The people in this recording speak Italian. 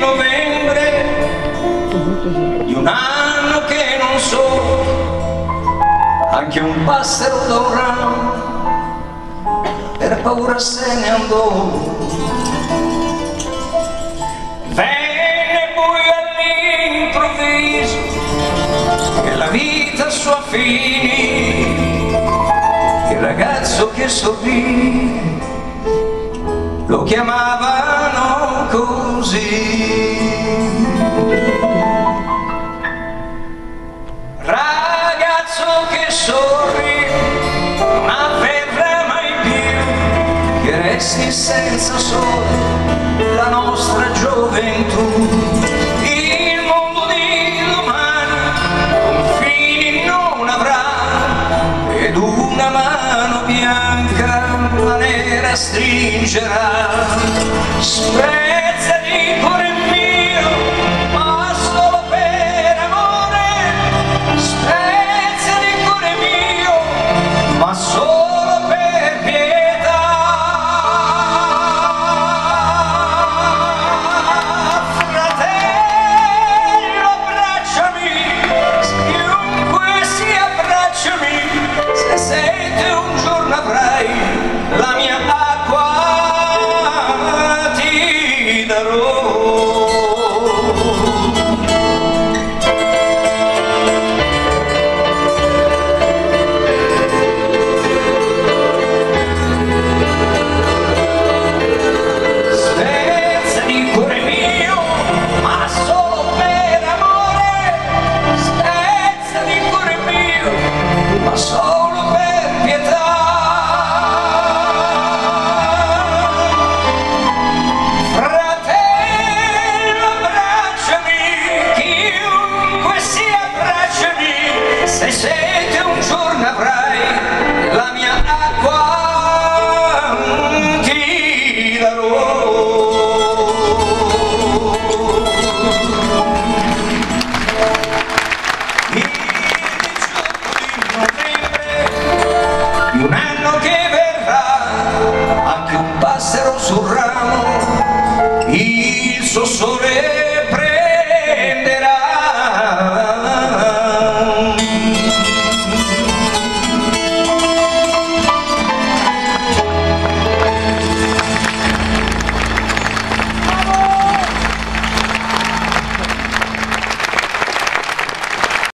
novembre di un anno che non so, anche un passero da per paura se ne andò. Venne poi all'improvviso che la vita sua finì, il ragazzo che sorrì lo chiamavano così. Ragazzo che sorrì, non avverrà mai più che resti senza sole la nostra gioventù. Il mondo di domani confini non avrà ed una mano bianca la nera stringerà. Solo per pietà. Fratello, abbracciami, chiunque sia, abbracciami. Se sete un giorno avrai la mia acqua ti darò. y sosoré